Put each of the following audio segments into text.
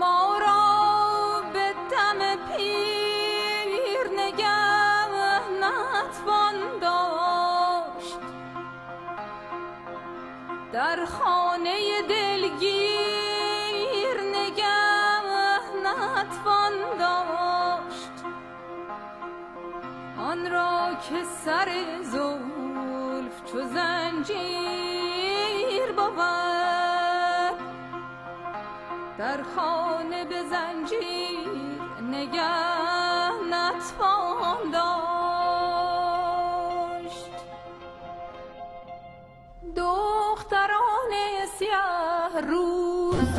ما را به دم پیر نگه نتوان داشت. در خانه دلگیر نگه نتوان داشت. آن را که سر زور چو زنجیر بود در خانه به زنجیر نگه نتوان داشت. دختران سیاه روز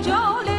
照亮。